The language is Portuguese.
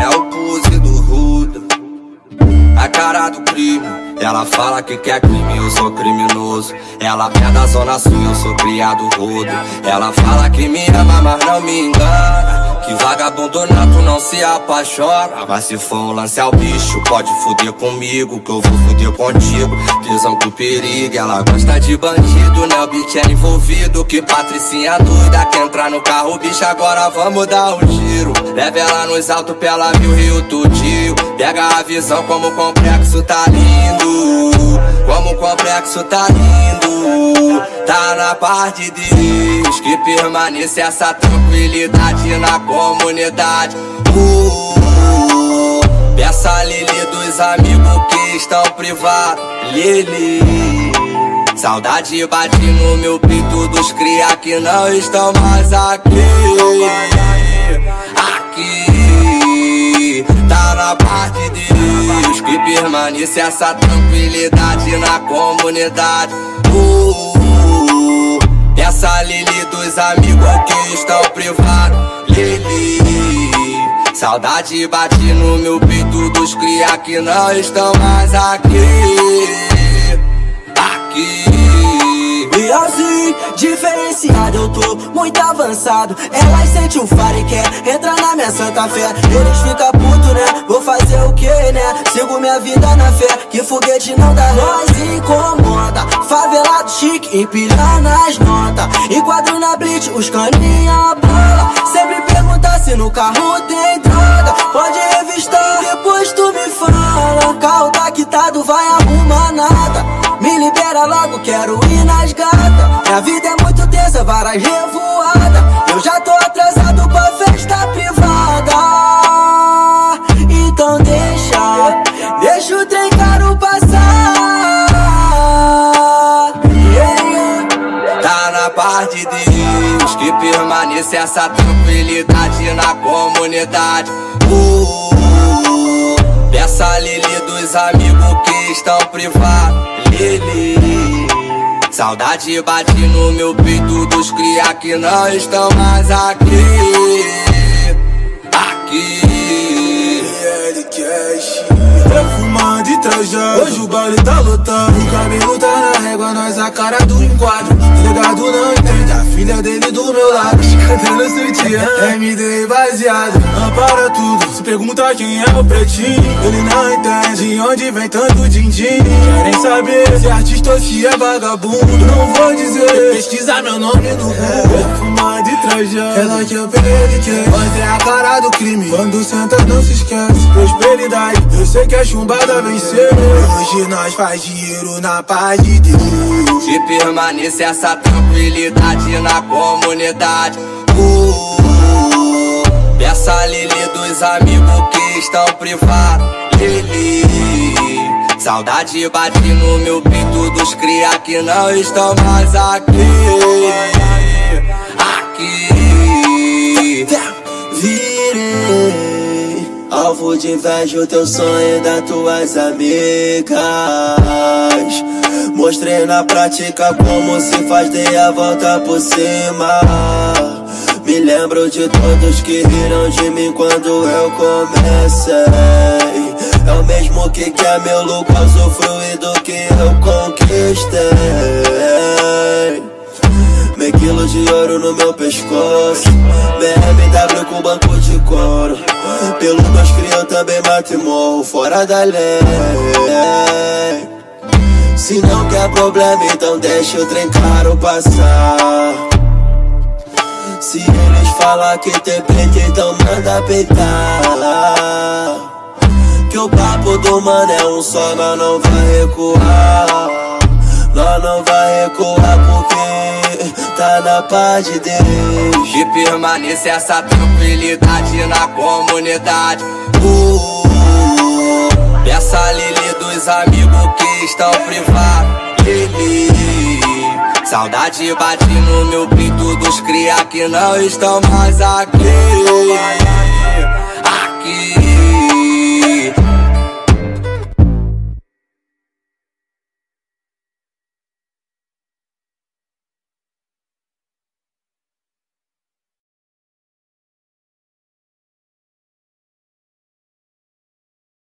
É o pose do Ruda, a cara do crime. Ela fala que quer crime, eu sou criminoso. Ela é da zona sul, eu sou criado rodo. Ela fala que me ama, mas não me engana. Que vagabundo nato não se apaixona. Mas se for um lance ao bicho Pode fuder comigo Que eu vou fuder contigo. Visão com perigo Ela gosta de bandido Né? O bitch é envolvido Que patricinha doida Quer entrar no carro bicho Agora vamos dar um giro Leve ela nos altos Pra ela ver o rio Pega a visão como o complexo tá lindo. Como o complexo tá lindo. Tá na parte de Deus Que permanece essa tranquilidade na comunidade uh, Peça Lili dos amigos que estão privados. Lili Saudade bate no meu peito dos cria que não estão mais aqui. Aqui Tá na parte de Deus Que permanece essa tranquilidade na comunidade. Uh, Essa Lili dos amigos que estão privados. Lili Saudade bate no meu peito dos cria que não estão mais aqui e assim, diferenciado, eu tô muito avançado. Elas sentem o faro e quer entrar na minha santa fé. Eles ficam puto, né? Vou fazer o que, né? Sigo minha vida na fé, que foguete não dá Nós incomoda, favelado chique, empilhar nas notas. Enquadro na blitz, os caninha bola. Sempre se no carro tem droga. Pode revistar, depois tu me fala. Carro tá quitado, vai arrumar nada. Me libera logo, quero ir nas gatas. Minha vida é muito tensa, várias revoadas. Eu já tô atrasado pra festa na paz de Deus que permanece essa tranquilidade na comunidade. Uh, peça Lili dos amigos que estão privados. Lili Saudade bate no meu peito dos cria que não estão mais aqui Aqui LCash Perfumando e trajado Hoje o baile tá lotado a cara do enquadro. Delegado não entende, a filha dele do meu lado. Cantando sutiã, MD baseado. Não para tudo, se pergunta quem é o pretinho. Ele não entende onde vem tanto din-din. Querem saber se é artista ou se é vagabundo. Não vou dizer, pesquisa meu nome no Google. Perfumado e trajado Ela que eu peguei quer Mas é a cara do crime Quando senta não se esquece. Prosperidade, eu sei que a chumbada venceu. Hoje nós faz dinheiro na paz de Deus Permanece essa tranquilidade na comunidade. Uh, Peça Lili dos amigos que estão privados. Lili Saudade bate no meu peito dos cria que não estão mais aqui. Aqui Virei alvo de inveja o teu sonho das tuas amigas Mostrei na prática como se faz, dei a volta por cima. Me lembro de todos que riram de mim quando eu comecei. É o mesmo que quer meu lucro, usufruído que eu conquistei. Meio quilo de ouro no meu pescoço. BMW com banco de couro. Pelo meus cria eu também mato e morro Fora da lei Se não quer problema então deixa o trem caro passar. Se eles falar que tem preto então manda peitar Que o papo do mano é um só, nós não vai recuar. Nós não vai recuar porque tá na paz de Deus. Que permanece essa tranquilidade na comunidade. Uh, Peça Lili dos amigos que estão privados Saudade bate no meu peito dos cria que não estão mais aqui